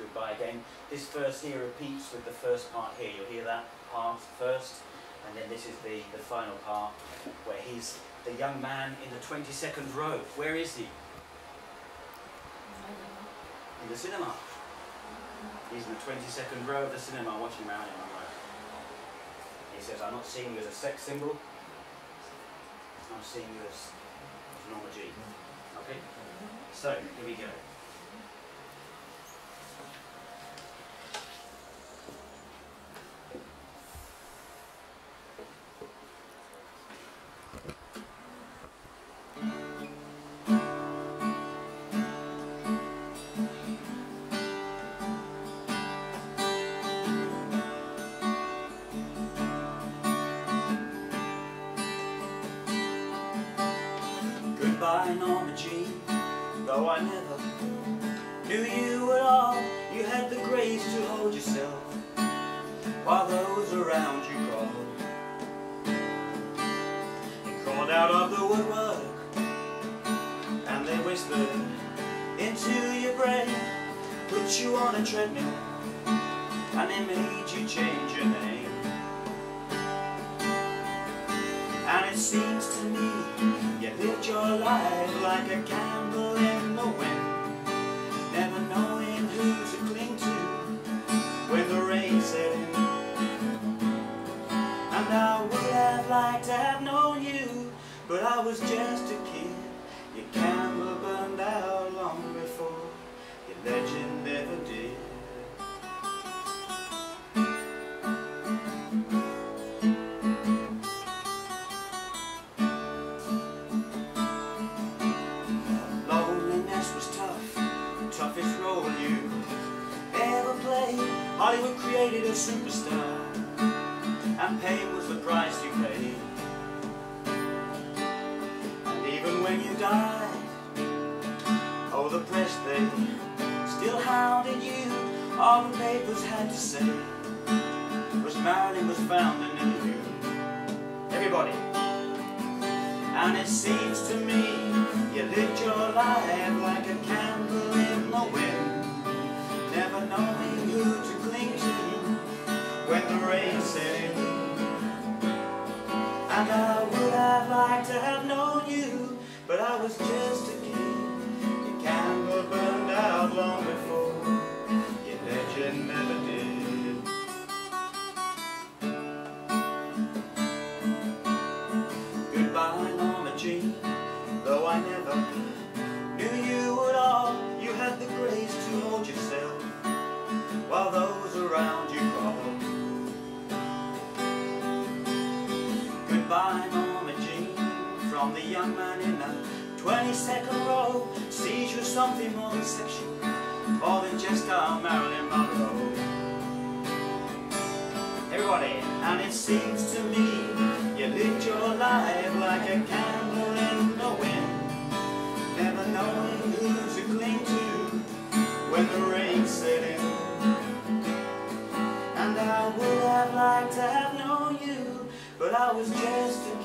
goodbye again. This verse here repeats with the first part here. You'll hear that part first, and then this is the, the final part where he's the young man in the 22nd row. Where is he? In the cinema. He's in the 22nd row of the cinema watching Marilyn Monroe. He says, I'm not seeing you as a sex symbol. I'm seeing you as, as Norma Jean. Okay? So, here we go. Goodbye, Norma Jean, though I never knew you at all. You had the grace to hold yourself while those around you crawled. You crawled out of the woodwork and they whispered into your brain, put you on a treadmill and they made you change your name. And it seems to me like a candle in the wind. Never knowing who to cling to when the rain set in. And I would have liked to have known you But I was just a kid. Your candle burned out long before. Your legend created a superstar, and pain was the price you paid. And even when you died, oh the press they still hounded you. All the papers had to say was Marilyn was found in you. Everybody. And it seems to me you lived your life was just a kid Your candle burned out long before Your legend never did Goodbye, Norma Jean, though I never knew you at all. You had the grace to hold yourself while those around you crawled. Goodbye, Norma Jean, from the young man in the 22nd row. Sees you something more sexual, more than just a Marilyn Monroe. Everybody, and it seems to me you lived your life like a candle in the wind Never knowing who to cling to when the rain set in And I would have liked to have known you But I was just